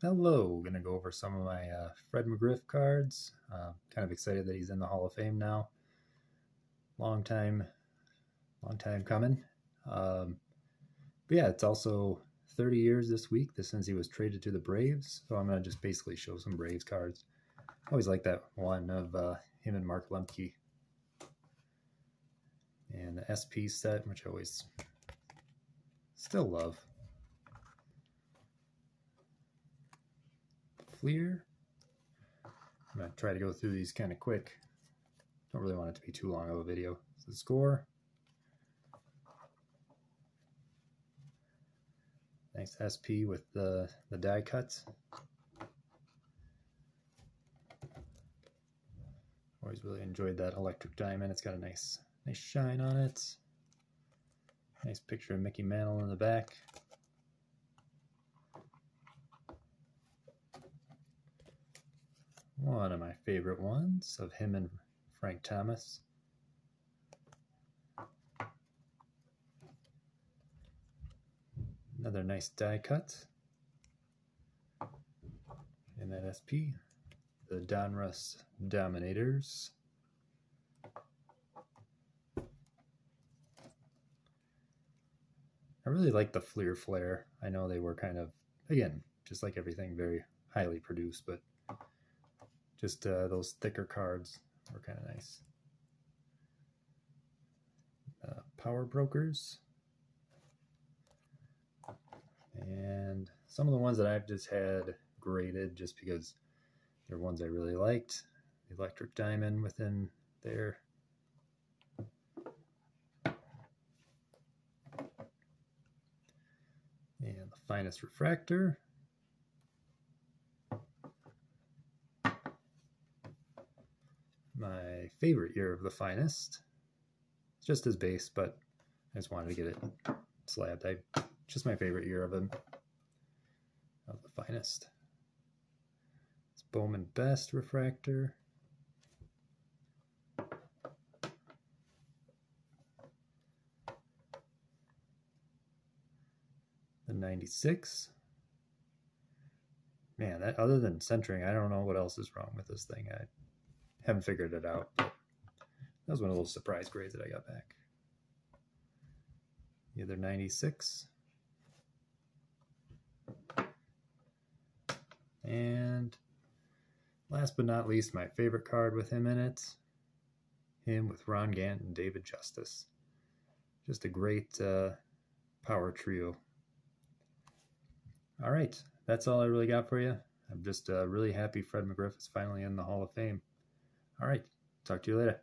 Hello, gonna go over some of my uh, Fred McGriff cards. Uh, kind of excited that he's in the Hall of Fame now. Long time, long time coming. Um, but yeah, it's also 30 years this week since he was traded to the Braves. So I'm gonna just basically show some Braves cards. Always like that one of uh, him and Mark Lemke. And the SP set, which I always still love. Fleer. I'm going to try to go through these kind of quick. Don't really want it to be too long of a video. So the score. Nice SP with the, the die cuts. Always really enjoyed that electric diamond. It's got a nice nice shine on it. Nice picture of Mickey Mantle in the back. One of my favorite ones of him and Frank Thomas. Another nice die cut. In that SP, the Donruss Dominators. I really like the Fleer Flair. I know they were kind of, again, just like everything, very highly produced, but just uh, those thicker cards were kind of nice. Uh, power brokers. And some of the ones that I've just had graded just because they're ones I really liked. Electric Diamond within there. And the finest refractor. My favorite year of the finest. It's just his base, but I just wanted to get it slabbed. I just my favorite year of him of the finest. It's Bowman Best refractor. The 96. Man, that other than centering, I don't know what else is wrong with this thing. I haven't figured it out. That was one of those surprise grades that I got back. The other 96. And last but not least, my favorite card with him in it. Him with Ron Gant and David Justice. Just a great uh, power trio. All right, that's all I really got for you. I'm just uh, really happy Fred McGriff is finally in the Hall of Fame. All right. Talk to you later.